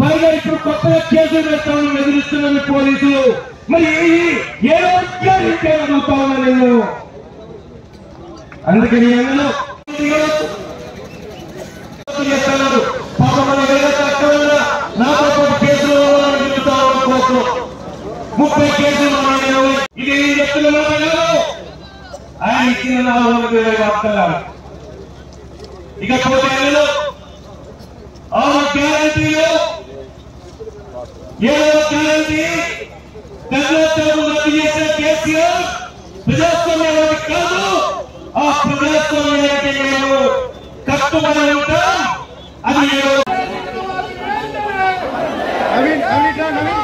పైగా ఇప్పుడు కొత్తగా కేసులు పెడతామని బెదిరిస్తున్నది పోలీసులు. మరి ఏదో అడుగుతా ఉన్నా నేను అందుకని అందరూ చేస్తున్నారు. నాతో కేసులు ముప్పై కేసులు ఇది చెప్తున్నా ఆయన ఇచ్చిన నాలుగు వేల వార్తలు टिकट हो जाएँगे लोग और गारंटी लोग ये लोग गारंटी प्रदेश को मैं कर दो और प्रदेश को लेने के लिए वो कट्टू बने उठा अभी ये लोग अभी अभी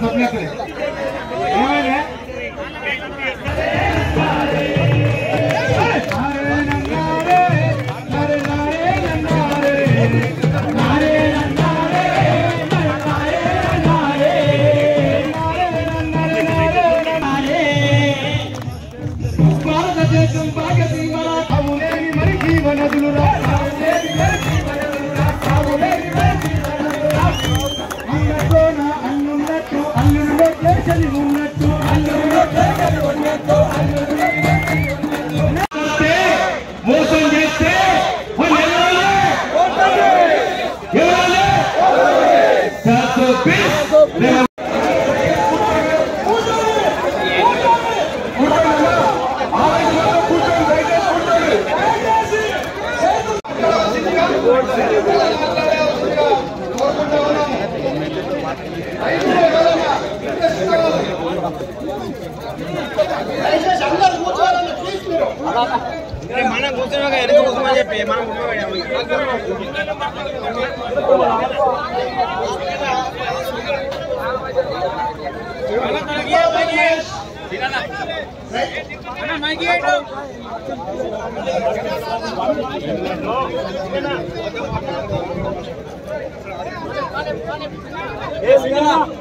కలిగొట్టలు మళ్ళీ ఒకటి సబ్జెక్ట్ ఏమైనా భారతదేశం భాగసీమల కవులేని మరి జీవనదులురా కవులేని actually room Yes, yeah.